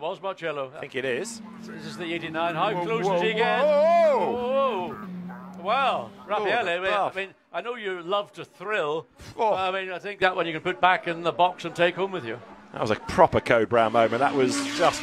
was Marciello. I think it is. This is the 89. How Whoa, close whoa, does get? Well, Raffaele, oh, I, mean, I mean, I know you love to thrill. Oh. I mean, I think that one you can put back in the box and take home with you. That was a proper Code Brown moment. That was just